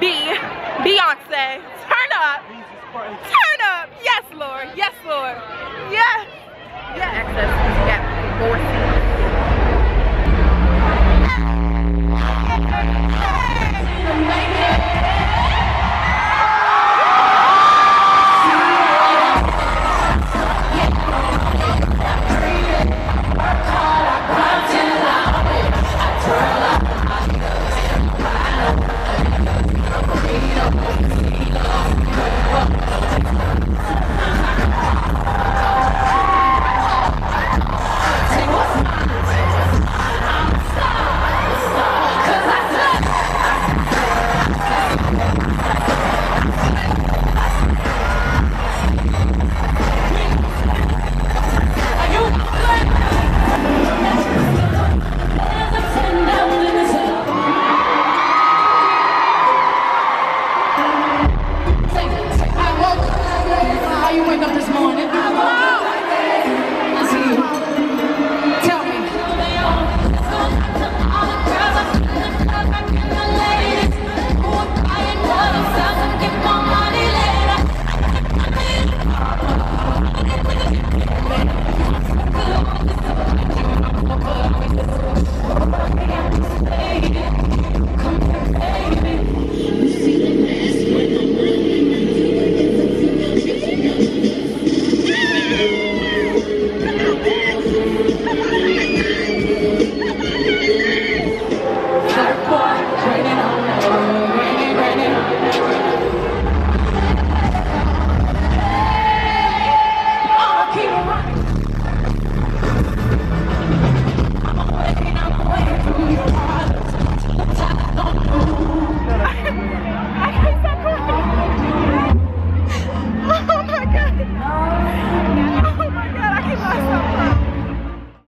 B. Beyonce. Turn up. Turn up. Yes, Lord. Yes.